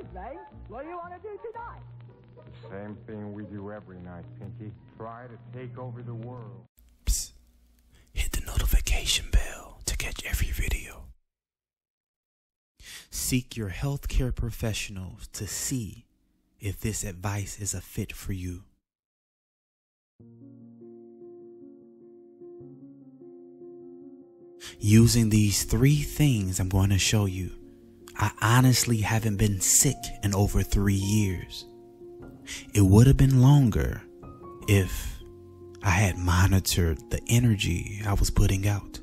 is, Brain. What do you want to do tonight? The Same thing we do every night, Pinky. Try to take over the world. Psst. Hit the notification bell to catch every video. Seek your healthcare professionals to see if this advice is a fit for you. Using these three things I'm going to show you, I honestly haven't been sick in over three years. It would have been longer if I had monitored the energy I was putting out.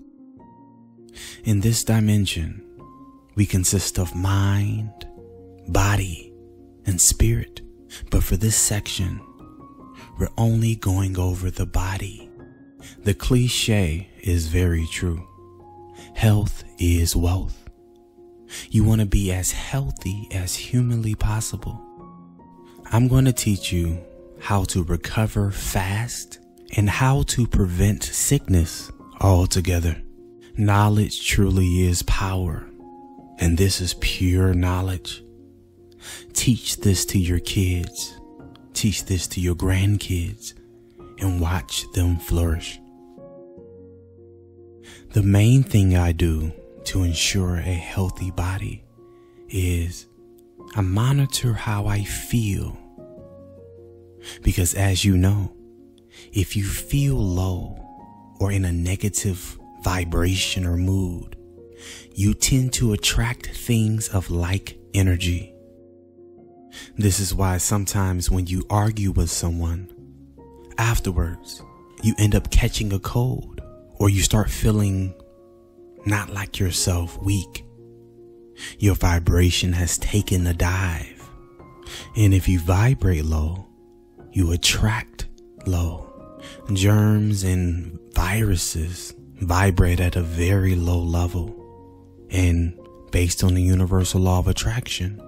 In this dimension, we consist of mind, body, and spirit. But for this section, we're only going over the body. The cliche is very true. Health is wealth. You want to be as healthy as humanly possible. I'm going to teach you how to recover fast and how to prevent sickness altogether. Knowledge truly is power, and this is pure knowledge. Teach this to your kids, teach this to your grandkids, and watch them flourish. The main thing I do to ensure a healthy body is I monitor how I feel. Because as you know, if you feel low or in a negative vibration or mood, you tend to attract things of like energy. This is why sometimes when you argue with someone, afterwards, you end up catching a cold or you start feeling not like yourself, weak. Your vibration has taken a dive. And if you vibrate low, you attract low. Germs and viruses vibrate at a very low level. And based on the universal law of attraction,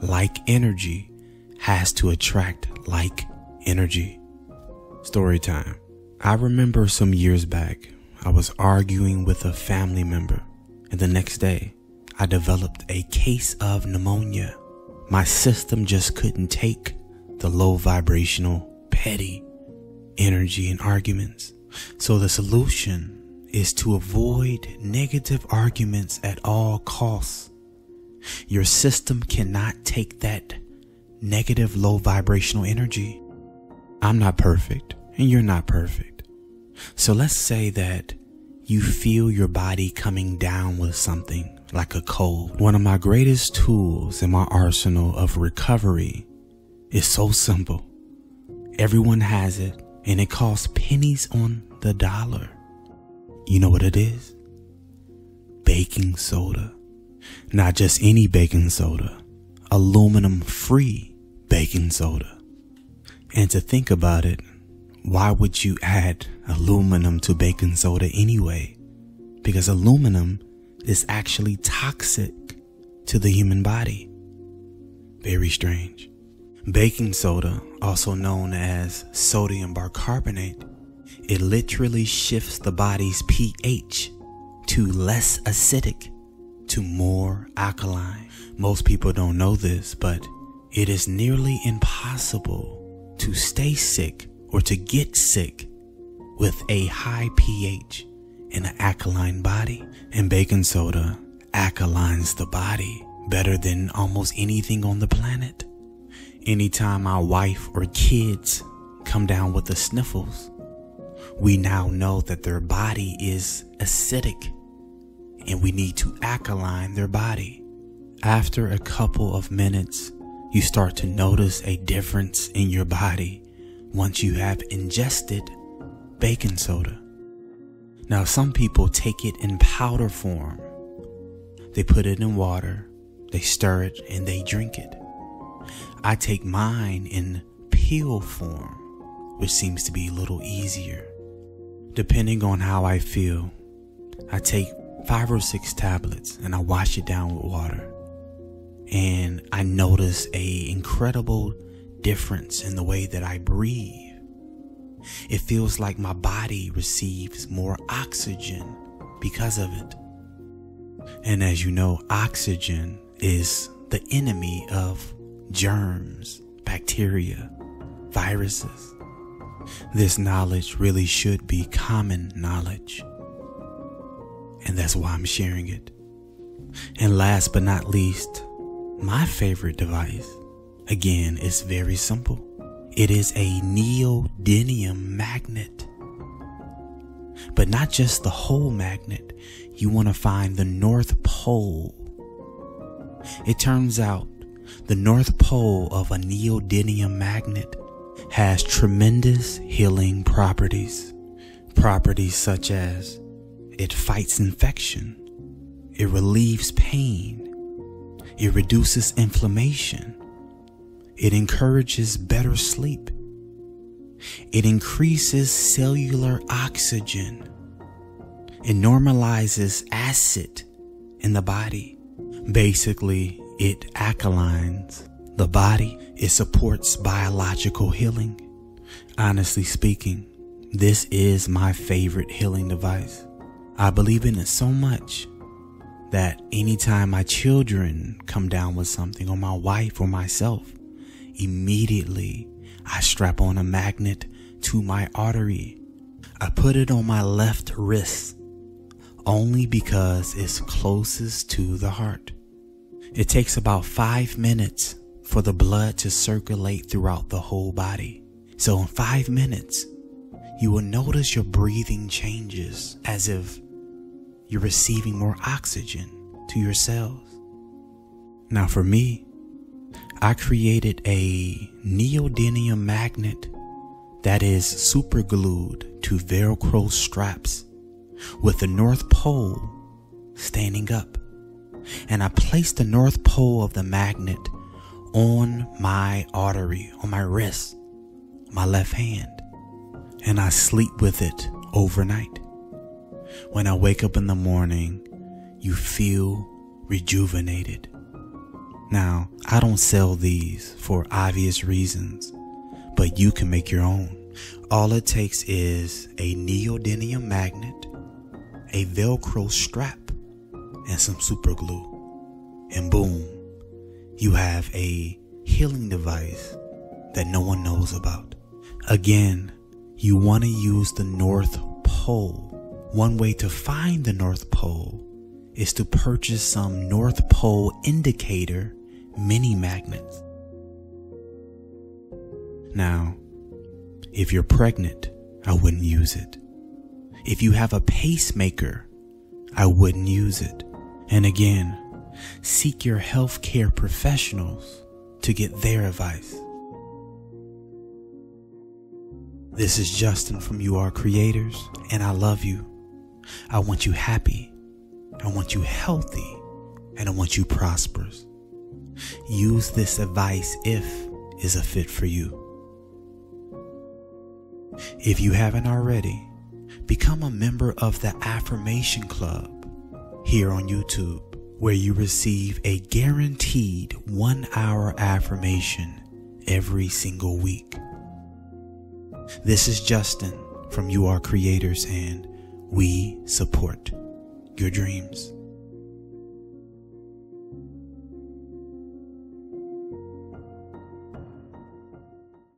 like energy has to attract like energy. Story time. I remember some years back, I was arguing with a family member, and the next day, I developed a case of pneumonia. My system just couldn't take the low vibrational, petty energy and arguments. So the solution is to avoid negative arguments at all costs. Your system cannot take that negative low vibrational energy. I'm not perfect and you're not perfect. So let's say that you feel your body coming down with something like a cold. One of my greatest tools in my arsenal of recovery is so simple. Everyone has it and it costs pennies on the dollar. You know what it is? Baking soda. Not just any baking soda, aluminum free baking soda. And to think about it, why would you add aluminum to baking soda anyway? Because aluminum is actually toxic to the human body. Very strange. Baking soda, also known as sodium bicarbonate, it literally shifts the body's pH to less acidic to more alkaline. Most people don't know this, but it is nearly impossible to stay sick or to get sick with a high pH in an alkaline body. And baking soda alkalines the body better than almost anything on the planet. Anytime our wife or kids come down with the sniffles, we now know that their body is acidic and we need to alkaline their body. After a couple of minutes, you start to notice a difference in your body once you have ingested baking soda. Now, some people take it in powder form. They put it in water, they stir it, and they drink it. I take mine in pill form, which seems to be a little easier. Depending on how I feel, I take five or six tablets and I wash it down with water. And I notice a incredible difference in the way that I breathe. It feels like my body receives more oxygen because of it. And as you know, oxygen is the enemy of germs, bacteria, viruses. This knowledge really should be common knowledge. And that's why I'm sharing it. And last but not least, my favorite device, again, it's very simple. It is a neodymium magnet. But not just the whole magnet, you want to find the North Pole. It turns out the North Pole of a neodymium magnet has tremendous healing properties. Properties such as it fights infection, it relieves pain, it reduces inflammation, it encourages better sleep, it increases cellular oxygen, it normalizes acid in the body. Basically, it alkalines the body. It supports biological healing. Honestly speaking, this is my favorite healing device. I believe in it so much that anytime my children come down with something, or my wife or myself, immediately I strap on a magnet to my artery. I put it on my left wrist only because it's closest to the heart. It takes about five minutes for the blood to circulate throughout the whole body. So in five minutes, you will notice your breathing changes as if you're receiving more oxygen to your cells. Now for me, I created a neodymium magnet that is super glued to Velcro straps with the North Pole standing up. And I placed the North Pole of the magnet on my artery, on my wrist, my left hand. And I sleep with it overnight. When I wake up in the morning, you feel rejuvenated. Now, I don't sell these for obvious reasons, but you can make your own. All it takes is a neodymium magnet, a Velcro strap, and some super glue. And boom, you have a healing device that no one knows about. Again, you want to use the North Pole. One way to find the North Pole is to purchase some North Pole indicator mini magnets. Now, if you're pregnant, I wouldn't use it. If you have a pacemaker, I wouldn't use it. And again, seek your healthcare professionals to get their advice. This is Justin from You Are Creators, and I love you. I want you happy. I want you healthy, and I want you prosperous. Use this advice if is a fit for you. If you haven't already, become a member of the Affirmation Club here on YouTube, where you receive a guaranteed one hour affirmation every single week. This is Justin from You Are Creators, and we support your dreams.